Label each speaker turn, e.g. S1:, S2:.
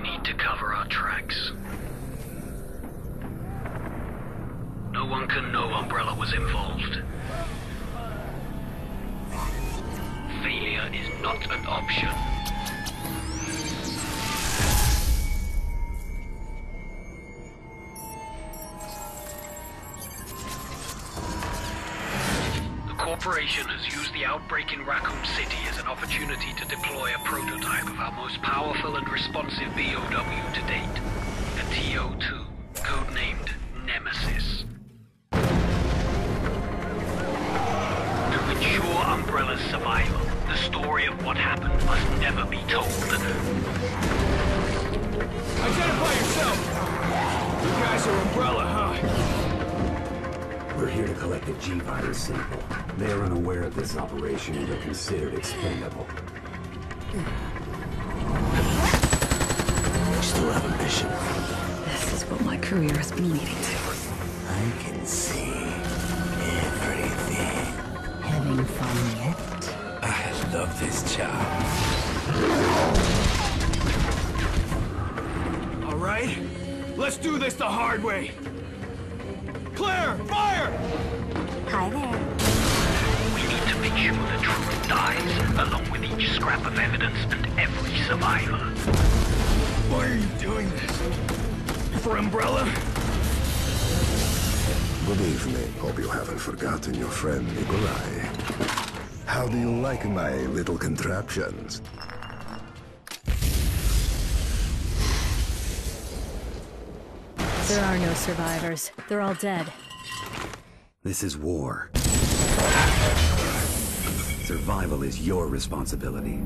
S1: We need to cover our tracks. No one can know Umbrella was involved. Failure is not an option. Corporation has used the outbreak in Raccoon City as an opportunity to deploy a prototype of our most powerful and responsive BOW to date, the TO2, codenamed Nemesis. To ensure Umbrella's survival, the story of what happened must never be told.
S2: Identify yourself! You guys are Umbrella, huh?
S3: We're here to collect a G-Virus sample. They are unaware of this operation and are considered expendable.
S4: We still have a mission.
S5: This is what my career has been leading to.
S4: I can see everything.
S5: Having fun yet?
S4: I love this job.
S2: All right, let's do this the hard way. Claire, fire!
S6: Hi there.
S1: We need to make sure the truth dies, along with each scrap of evidence and every survivor.
S2: Why are you doing this? For Umbrella?
S7: Believe me, hope you haven't forgotten your friend Nikolai. How do you like my little contraptions?
S5: There are no survivors. They're all dead.
S3: This is war. Survival is your responsibility.